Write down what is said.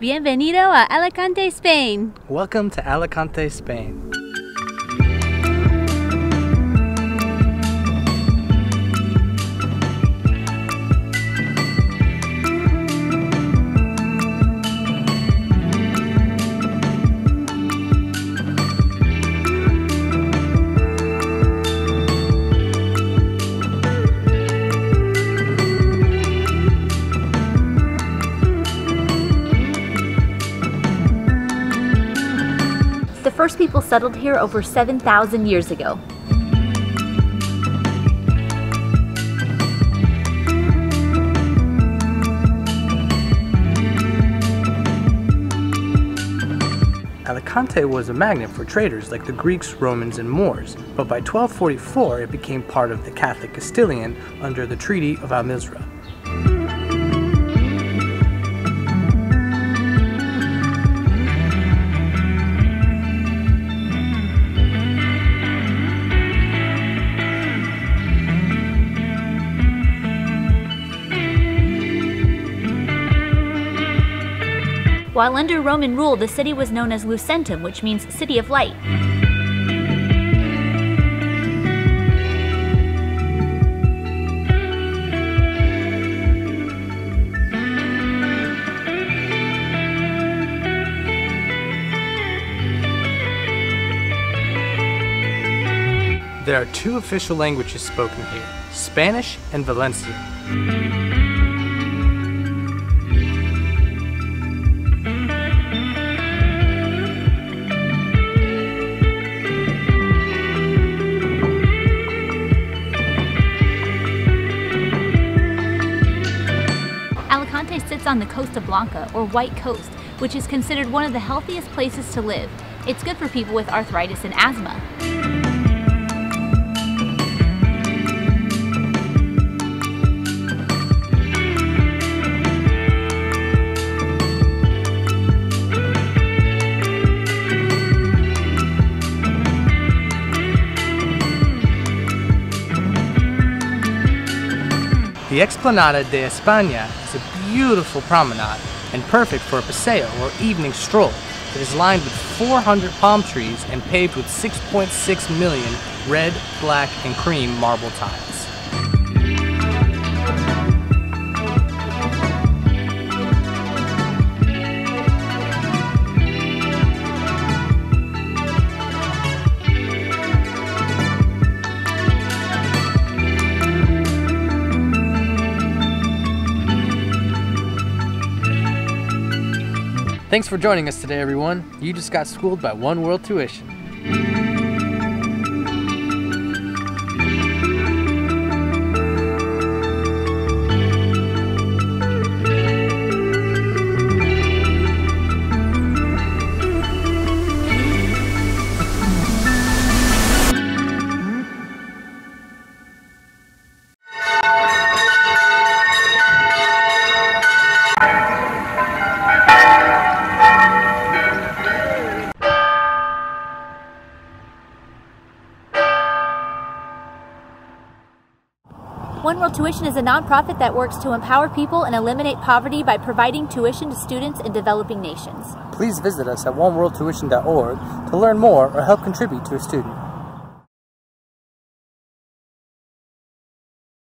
Bienvenido a Alicante, Spain. Welcome to Alicante, Spain. First people settled here over 7,000 years ago. Alicante was a magnet for traders like the Greeks, Romans, and Moors, but by 1244 it became part of the Catholic Castilian under the Treaty of Almizra. While under Roman rule, the city was known as Lucentum, which means City of Light. There are two official languages spoken here, Spanish and Valencian. Alicante sits on the Costa Blanca, or White Coast, which is considered one of the healthiest places to live. It's good for people with arthritis and asthma. The Explanada de España is a beautiful promenade and perfect for a paseo or evening stroll. It is lined with 400 palm trees and paved with 6.6 million red, black, and cream marble tiles. Thanks for joining us today, everyone. You just got schooled by One World Tuition. World Tuition is a nonprofit that works to empower people and eliminate poverty by providing tuition to students in developing nations. Please visit us at oneworldtuition.org to learn more or help contribute to a student.